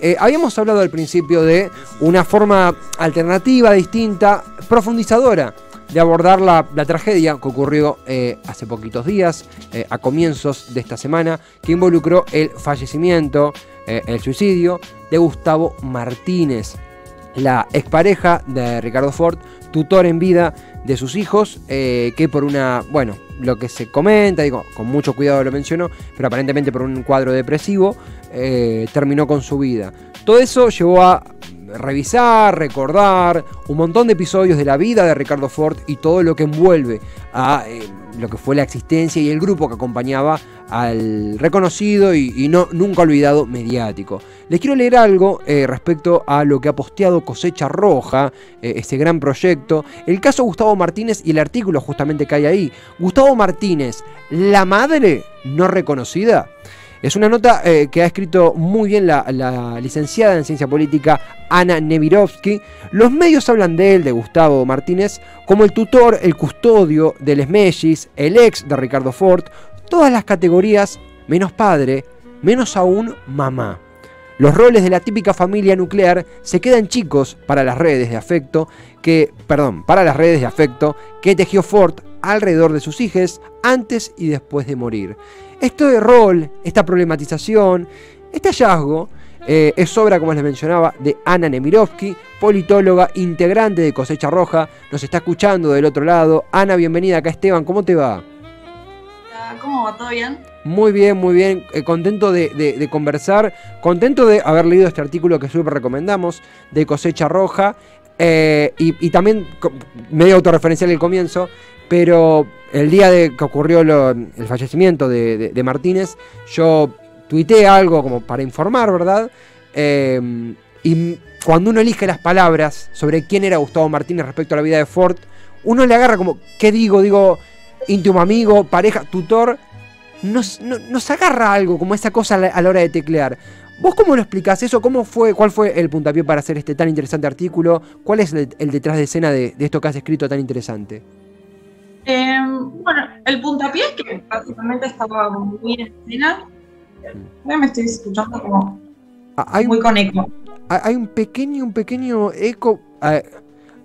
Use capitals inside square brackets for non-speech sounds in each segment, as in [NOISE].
eh, habíamos hablado al principio de una forma alternativa, distinta, profundizadora de abordar la, tragedia que ocurrió eh, hace poquitos días, eh, a comienzos de esta semana, que involucró el fallecimiento, el suicidio de Gustavo Martínez, la expareja de Ricardo Ford, tutor en vida de sus hijos, que por una, bueno, lo que se comenta, digo, con mucho cuidado lo menciono, pero aparentemente por un cuadro depresivo, eh, terminó con su vida. Todo eso llevó a revisar, recordar un montón de episodios de la vida de Ricardo Ford y todo lo que envuelve a eh, lo que fue la existencia y el grupo que acompañaba al reconocido y, no, nunca olvidado mediático. Les quiero leer algo eh, respecto a lo que ha posteado Cosecha Roja, eh, este gran proyecto. El caso Gustavo Martínez y el artículo justamente que hay ahí. Gustavo Martínez, la madre no reconocida. Es una nota eh, que ha escrito muy bien la, licenciada en ciencia política Ana Nevirovsky. Los medios hablan de él, de Gustavo Martínez, como el tutor, el custodio del Esmellis, el ex de Ricardo Ford, todas las categorías menos padre, menos aún mamá. Los roles de la típica familia nuclear se quedan chicos para las redes de afecto que, perdón, para las redes de afecto que tejió Ford alrededor de sus hijos antes y después de morir. Esto de rol, esta problematización, este hallazgo eh, es obra, como les mencionaba, de Ana Nemirovsky, politóloga, integrante de Cosecha Roja. Nos está escuchando del otro lado. Ana, bienvenida acá, Esteban. ¿Cómo te va? ¿Cómo va? ¿Todo bien? Muy bien, muy bien. Eh, contento de, conversar. Contento de haber leído este artículo que súper recomendamos de Cosecha Roja. Eh, y, también medio autorreferencial el comienzo, pero el día de que ocurrió el fallecimiento de, Martínez, yo tuiteé algo como para informar, ¿verdad? Eh, y cuando uno elige las palabras sobre quién era Gustavo Martínez respecto a la vida de Ford, uno le agarra como, ¿qué digo? Digo, íntimo amigo, pareja, tutor. Nos, agarra algo, como esa cosa a la, hora de teclear. ¿Vos cómo lo explicás eso? ¿Cómo fue, ¿Cuál fue el puntapié para hacer este tan interesante artículo? ¿Cuál es el, detrás de escena de, de esto que has escrito tan interesante? Em, bueno, el puntapié es que básicamente estaba muy en escena. Ya me estoy escuchando como ah, muy con eco. Hay un pequeño, un pequeño eco. Ah,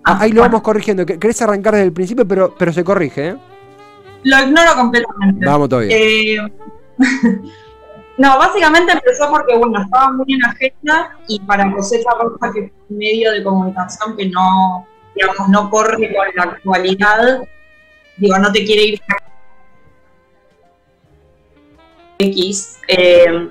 ah, ahí lo vamos corrigiendo. Querés arrancar desde el principio, pero, pero se corrige, ¿eh? Lo ignoro completamente. Vamos todavía. Eh, [LAUGHS] no, básicamente empezó porque, bueno, estaba muy en agenda y para Cosecha Roja, que es un medio de comunicación que no, digamos, no corre con la actualidad, digo, no te quiere ir X, eh,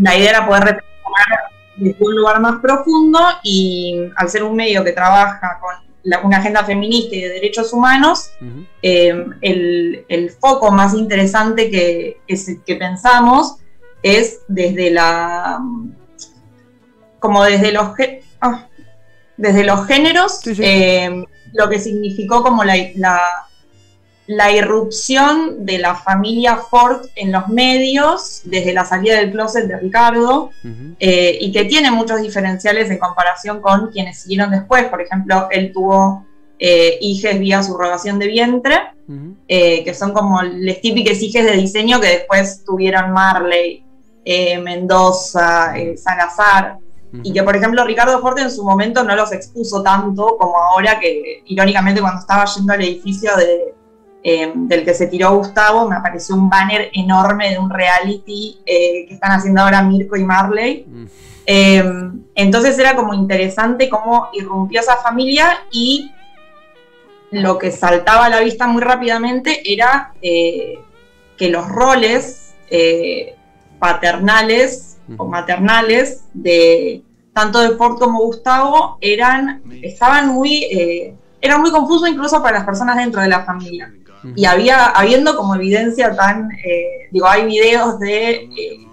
la idea era poder retomar desde un lugar más profundo y al ser un medio que trabaja con una agenda feminista y de derechos humanos, eh, el, foco más interesante que, que, pensamos es desde la como desde los ah, desde los géneros eh, lo que significó como la, la irrupción de la familia Ford en los medios desde la salida del closet de Ricardo eh, y que tiene muchos diferenciales en comparación con quienes siguieron después. Por ejemplo, él tuvo eh, hijas vía subrogación de vientre, eh, que son como las típicas hijas de diseño que después tuvieron Marley, Mendoza, Salazar. Y que, por ejemplo, Ricardo Ford en su momento no los expuso tanto como ahora, que irónicamente cuando estaba yendo al edificio de, eh, del que se tiró Gustavo, me apareció un banner enorme de un reality eh, que están haciendo ahora Mirko y Marley. Eh, entonces era como interesante cómo irrumpió esa familia y lo que saltaba a la vista muy rápidamente era que los roles paternales o maternales de tanto de Ford como Gustavo eran, estaban muy, eran muy confusos incluso para las personas dentro de la familia. Y había, habiendo como evidencia tan, eh, digo, hay videos de, eh,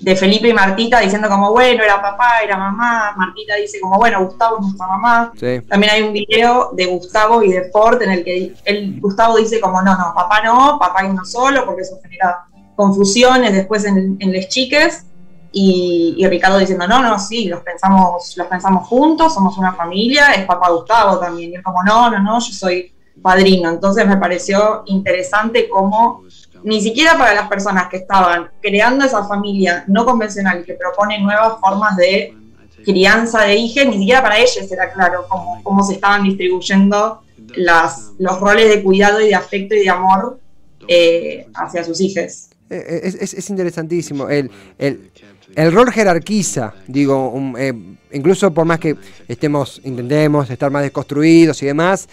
de Felipe y Martita diciendo como, bueno, era papá, era mamá, Martita dice como, bueno, Gustavo es nuestra mamá. También hay un video de Gustavo y de Ford en el que el, Gustavo dice como, no, no, papá no, papá y uno solo, porque eso genera confusiones después en, en chiques. Y, Ricardo diciendo, no, no, sí, los pensamos, los pensamos juntos, somos una familia, es papá Gustavo también. Y él como, no, no, no, yo soy padrino. Entonces me pareció interesante cómo ni siquiera para las personas que estaban creando esa familia no convencional que propone nuevas formas de crianza de hijos, ni siquiera para ellos era claro cómo, cómo se estaban distribuyendo los roles de cuidado y de afecto y de amor eh, hacia sus hijos. Eh, es, es, interesantísimo. El, el, el, rol jerarquiza, digo, eh, incluso por más que estemos, intentemos estar más desconstruidos y demás,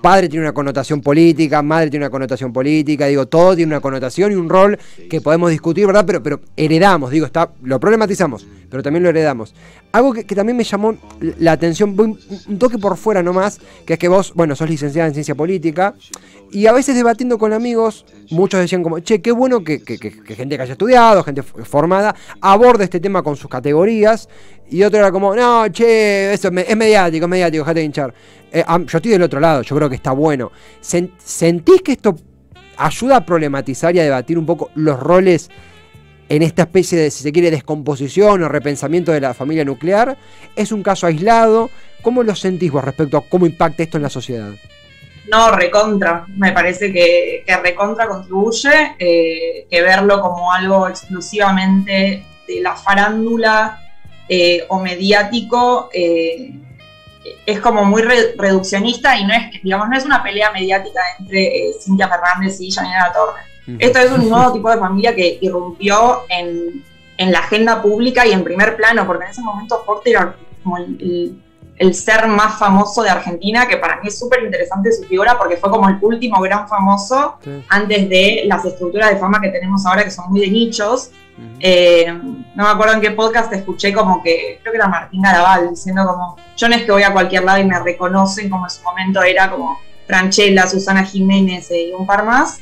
padre tiene una connotación política, madre tiene una connotación política, digo, todo tiene una connotación y un rol que podemos discutir, ¿verdad? Pero, pero heredamos, digo, está, lo problematizamos, pero también lo heredamos. Algo que, también me llamó la atención, un toque por fuera nomás, que es que vos, bueno, sos licenciada en ciencia política, y a veces debatiendo con amigos, muchos decían como, che, qué bueno que, gente que haya estudiado, gente formada, aborde este tema con sus categorías, y otro era como, no, che, eso es mediático, es mediático, déjate de hinchar. Eh, yo estoy del otro lado, yo creo que está bueno. ¿Sentís que esto ayuda a problematizar y a debatir un poco los roles en esta especie de, si se quiere, descomposición o repensamiento de la familia nuclear? ¿Es un caso aislado? ¿Cómo lo sentís vos respecto a cómo impacta esto en la sociedad? No, recontra. Me parece que, recontra contribuye, eh, que verlo como algo exclusivamente de la farándula eh, o mediático es como muy reduccionista y no es, digamos, no es una pelea mediática entre eh, Cintia Fernández y Janina Torre. Esto es un nuevo tipo de familia que irrumpió en, la agenda pública y en primer plano, porque en ese momento Forte era como el, ser más famoso de Argentina, que para mí es súper interesante su figura porque fue como el último gran famoso antes de las estructuras de fama que tenemos ahora, que son muy de nichos. Eh, no me acuerdo en qué podcast escuché como que, creo que era Martín Garabal, diciendo como, yo no es que voy a cualquier lado y me reconocen como en su momento era como Franchella, Susana Jiménez y un par más.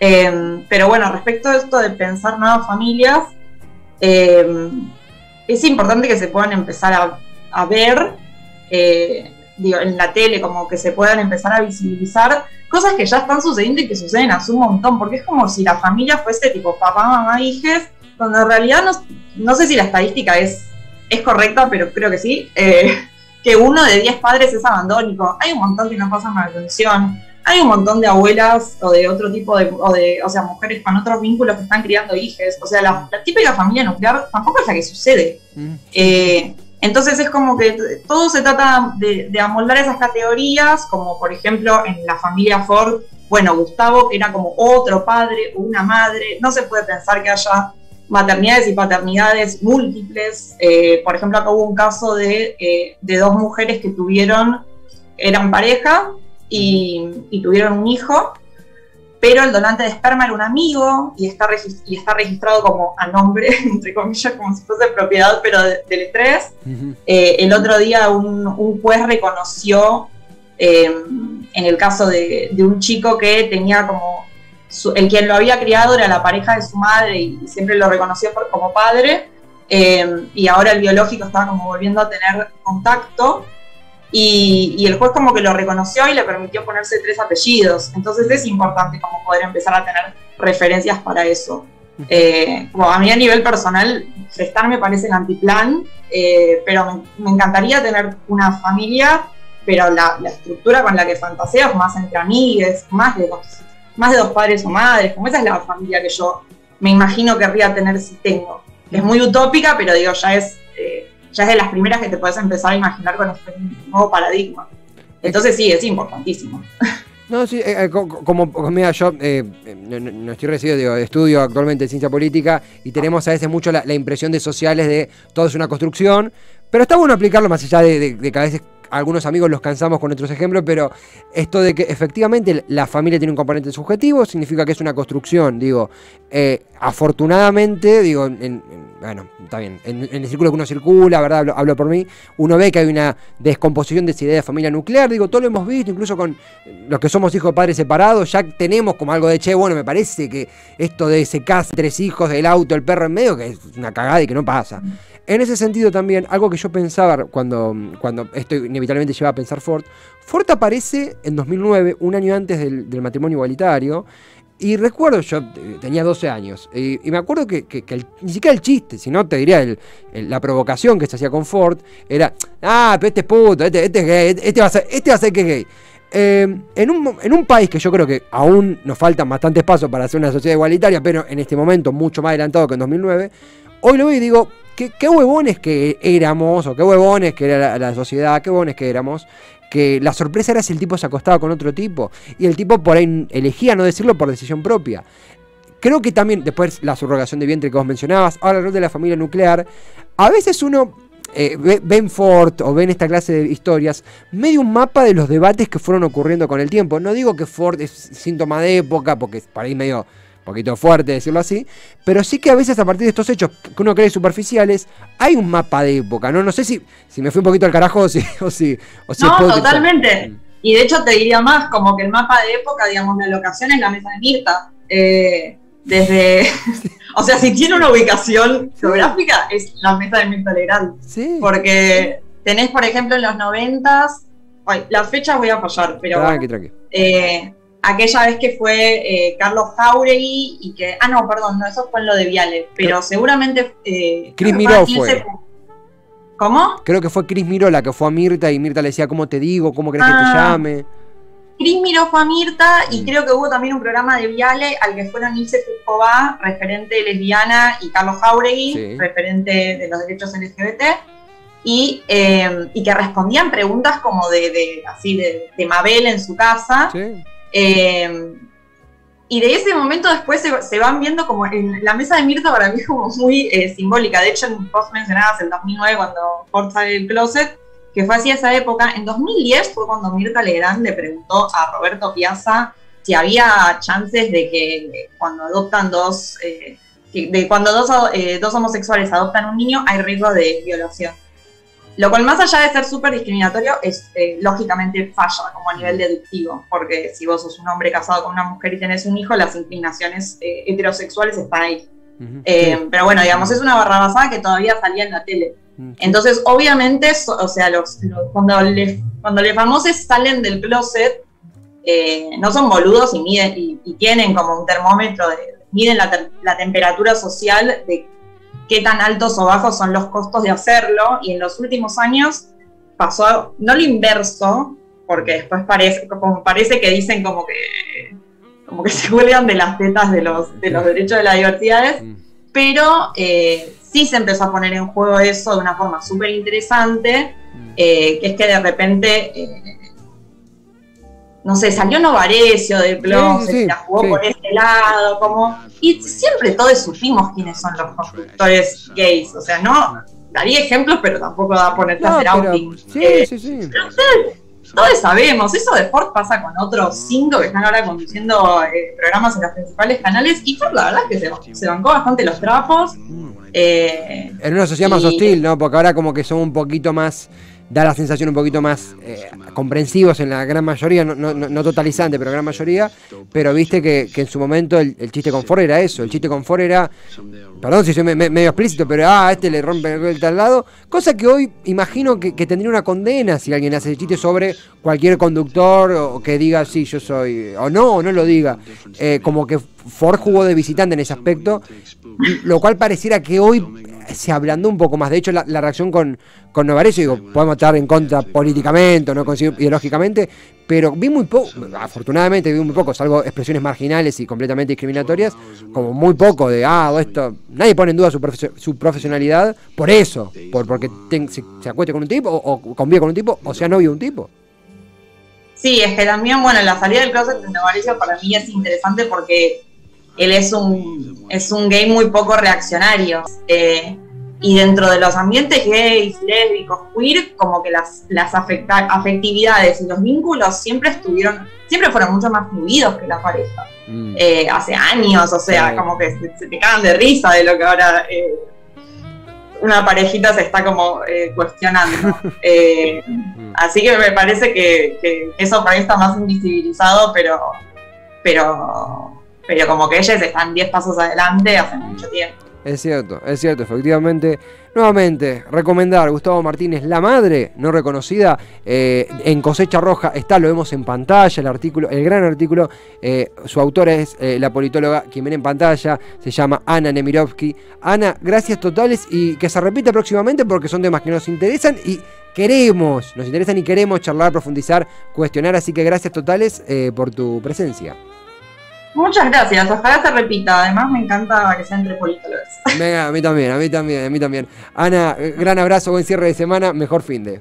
Eh, pero bueno, respecto a esto de pensar nuevas familias, eh, es importante que se puedan empezar a, ver digo, en la tele, como que se puedan empezar a visibilizar cosas que ya están sucediendo y que suceden hace un montón, porque es como si la familia fuese tipo papá, mamá, hijes, cuando en realidad no, no sé si la estadística es, es correcta, pero creo que sí, eh, que uno de diez padres es abandónico. Hay un montón que no pasan atención, hay un montón de abuelas o de otro tipo de, o de, o sea, mujeres con otros vínculos que están criando hijos. O sea, la, típica familia nuclear tampoco es la que sucede. Mm. Eh, entonces es como que todo se trata de, de, amoldar esas categorías, como por ejemplo en la familia Ford, bueno, Gustavo, que era como otro padre o una madre, no se puede pensar que haya maternidades y paternidades múltiples. Eh, por ejemplo, acá hubo un caso de, eh, de, dos mujeres que tuvieron, eran pareja y, tuvieron un hijo, pero el donante de esperma era un amigo y está, y está registrado como a nombre, [LAUGHS] entre comillas, como si fuese propiedad, pero del estrés. Eh, el otro día un, un juez reconoció, en el caso de, de un chico que tenía como el quien lo había criado era la pareja de su madre y, siempre lo reconoció como padre. Eh, y ahora el biológico estaba como volviendo a tener contacto. Y, el juez como que lo reconoció y le permitió ponerse tres apellidos. Entonces es importante como poder empezar a tener referencias para eso. Eh, como a mí a nivel personal, gestar me parece el antiplan, eh, pero me, encantaría tener una familia, pero la, la, estructura con la que fantaseo es más entre amigues, más de dos más de dos padres o madres, como esa es la familia que yo me imagino querría tener si tengo. Es muy utópica, pero digo, ya es, eh, ya es de las primeras que te puedes empezar a imaginar con este nuevo paradigma. Entonces sí, es importantísimo. [LAUGHS] No, sí, eh, eh, como, mira, yo no, estoy recibido, digo, estudio actualmente ciencia política y tenemos a veces mucho la, impresión de sociales de todo es una construcción, pero está bueno aplicarlo más allá de, de que a veces algunos amigos los cansamos con otros ejemplos, pero esto de que efectivamente la familia tiene un componente subjetivo significa que es una construcción, digo, eh, afortunadamente, digo, bueno, está en, el círculo que uno circula, ¿verdad? Hablo, por mí, uno ve que hay una descomposición de esa idea de familia nuclear, digo, todo lo hemos visto, incluso con los que somos hijos de padres separados, ya tenemos como algo de, che, bueno, me parece que esto de ese casa, tres hijos, el auto, el perro en medio, que es una cagada y que no pasa. En ese sentido también, algo que yo pensaba cuando, cuando esto inevitablemente lleva a pensar Ford, Ford aparece en 2009, un año antes del, matrimonio igualitario, y recuerdo, yo eh, tenía 12 años, y, me acuerdo que, ni siquiera el chiste, sino te diría la provocación que se hacía con Ford, era, ah, pero este es puto, este, este es gay, este va a ser, este va a ser que es gay. eh, en, un, en un país que yo creo que aún nos faltan bastantes pasos para hacer una sociedad igualitaria, pero en este momento mucho más adelantado que en 2009, hoy lo veo y digo, qué, huevones que éramos, o qué huevones que era la, sociedad, qué huevones que éramos, que la sorpresa era si el tipo se acostaba con otro tipo, y el tipo por ahí elegía no decirlo por decisión propia. Creo que también, después la subrogación de vientre que vos mencionabas, ahora el rol de la familia nuclear, a veces uno eh, ven Ford o ven esta clase de historias, medio un mapa de los debates que fueron ocurriendo con el tiempo. No digo que Ford es síntoma de época, porque para ahí medio poquito fuerte decirlo así, pero sí que a veces a partir de estos hechos que uno cree superficiales, hay un mapa de época, ¿no? No sé si, si me fui un poquito al carajo o si... [LAUGHS] O si, no, totalmente. Mm. Y de hecho te diría más, como que el mapa de época, digamos, la locación es la mesa de Mirta. Eh, desde, [LAUGHS] o sea, si tiene una ubicación geográfica, es la mesa de Mirta Legrand. Sí. Porque tenés, por ejemplo, en los noventas, las fechas voy a fallar, pero tranqui, tranqui. Eh, aquella vez que fue eh, Carlos Jauregui y que, ah, no, perdón, no, eso fue en lo de Viale, pero, seguramente... Eh, Cris Miró fue. ¿Cómo? Creo que fue Cris Miró la que fue a Mirta y Mirta le decía, ¿cómo te digo? ¿Cómo crees que te ah. llame? Cris miró fue a Mirta y mm. creo que hubo también un programa de Viale al que fueron Ilse Fuscová, referente lesbiana, y Carlos Jauregui, referente de los derechos LGBT, y, eh, y que respondían preguntas como de, así de, Mabel en su casa. Eh, y de ese momento después se, van viendo como en la mesa de Mirta para mí como muy eh, simbólica. De hecho, vos mencionabas el 2009 cuando Ford sale del closet, que fue así esa época. En 2010 fue cuando Mirta Legrand le preguntó a Roberto Piazza si había chances de que cuando adoptan dos, eh, cuando dos, eh, dos homosexuales adoptan un niño hay riesgo de violación. Lo cual, más allá de ser súper discriminatorio, es eh, lógicamente falla como a nivel deductivo, porque si vos sos un hombre casado con una mujer y tenés un hijo, las inclinaciones heterosexuales están ahí. Pero bueno, digamos, es una barra basada que todavía salía en la tele. Entonces, obviamente, o sea, los, cuando, les, cuando los famosos salen del closet, eh, no son boludos y, miden, y, tienen como un termómetro, de, miden la, temperatura social de qué tan altos o bajos son los costos de hacerlo. Y en los últimos años pasó, no lo inverso, porque después parece, como parece que dicen como que, como que [LAUGHS] se cuelgan de las tetas de los, de los derechos de las diversidades, mm. pero eh, sí se empezó a poner en juego eso de una forma súper interesante, mm. eh, que es que de repente, eh, no sé, salió Novarecio del blog, se la jugó por ese lado, como, y siempre todos supimos quiénes son los constructores gays, o sea, no daría ejemplos, pero tampoco da a ponerte a hacer outing. Sí, eh, sí, sí todos sabemos, eso de Ford pasa con otros cinco que están ahora conduciendo eh, programas en los principales canales y Ford la verdad es que se, bancó bastante los trapos. Eh, en una sociedad más hostil, ¿no? Porque ahora como que son un poquito más da la sensación un poquito más eh, comprensivos en la gran mayoría, no, no, totalizante, pero gran mayoría, pero viste que, en su momento el, chiste con Ford era eso, el chiste con Ford era, perdón si soy medio explícito, pero ah, este le rompe el tal lado, cosa que hoy imagino que, tendría una condena si alguien hace el chiste sobre cualquier conductor o que diga sí, yo soy, o no, o no lo diga, eh, como que Ford jugó de visitante en ese aspecto, lo cual pareciera que hoy se ablandó un poco más. De hecho, la, reacción con, con digo, podemos estar en contra políticamente, no ideológicamente, pero vi muy poco, afortunadamente vi muy poco, salvo expresiones marginales y completamente discriminatorias, como muy poco de, ah, esto, nadie pone en duda su, profesionalidad por eso, por porque se, acueste con un tipo, o, convive con un tipo, o sea novio de un tipo. Sí, es que también, bueno, la salida del closet de Novarecio para mí es interesante porque él es un, es un gay muy poco reaccionario. Eh, y dentro de los ambientes gays, lésbicos, queer, como que las, las afectividades y los vínculos siempre estuvieron, siempre fueron mucho más fluidos que la pareja. Mm. Eh, hace años, o sea, como que se, te cagan de risa de lo que ahora eh, una parejita se está como cuestionando. [LAUGHS] así que me parece que, que, eso por ahí está más invisibilizado, pero, pero pero como que ellas están 10 pasos adelante hace mucho tiempo. Es cierto, es cierto, efectivamente. Nuevamente, recomendar Gustavo Martínez, La Madre, no reconocida, eh, en Cosecha Roja está, lo vemos en pantalla, el artículo, el gran artículo, eh, su autora es eh, la politóloga quien ven en pantalla, se llama Ana Nemirovsky. Ana, gracias totales y que se repita próximamente porque son temas que nos interesan y queremos, nos interesan y queremos charlar, profundizar, cuestionar, así que gracias totales por tu presencia. Muchas gracias, ojalá se repita. Además, me encanta que sea entre politólogos. a mí también, a mí también, a mí también. Ana, gran abrazo, buen cierre de semana, mejor fin de.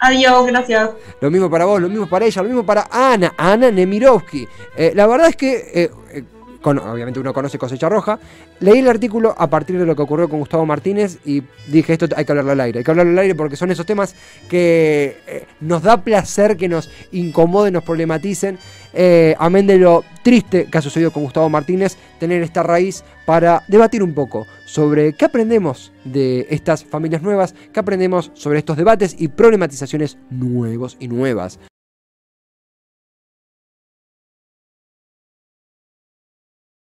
Adiós, gracias. Lo mismo para vos, lo mismo para ella, lo mismo para Ana, Ana Nemirovsky. Eh, la verdad es que eh, eh, obviamente uno conoce Cosecha Roja. Leí el artículo a partir de lo que ocurrió con Gustavo Martínez y dije, esto hay que hablarlo al aire. Hay que hablarlo al aire porque son esos temas que eh, nos da placer que nos incomoden, nos problematicen. Eh, amén de lo triste que ha sucedido con Gustavo Martínez, tener esta raíz para debatir un poco sobre qué aprendemos de estas familias nuevas, qué aprendemos sobre estos debates y problematizaciones nuevos y nuevas.